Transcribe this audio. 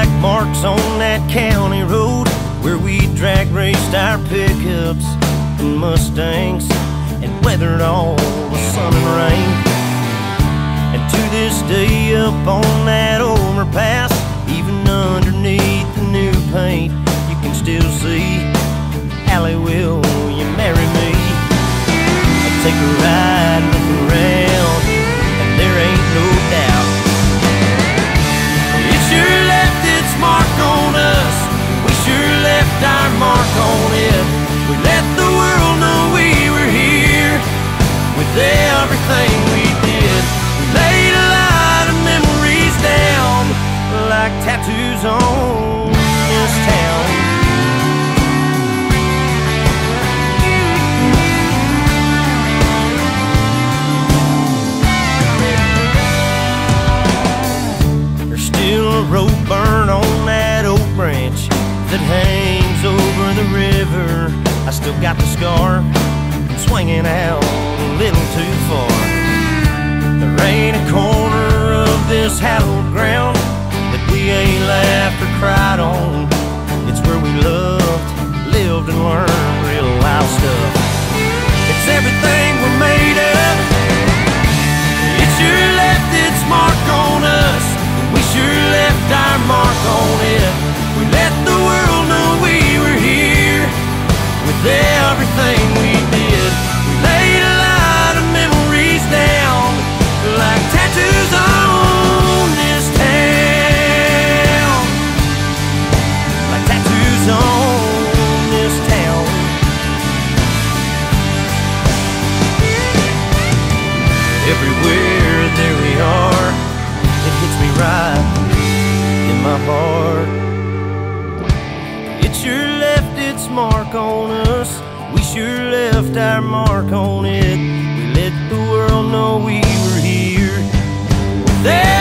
like marks on that county road where we drag raced our pickups and Mustangs and weathered all the sun and rain. And to this day, up on that everything we did. We laid a lot of memories down like tattoos on this town. There's still a rope burn on that oak branch that hangs over the river. I still got the scar swinging out my heart. It sure left its mark on us. We sure left our mark on it. We let the world know we were here. There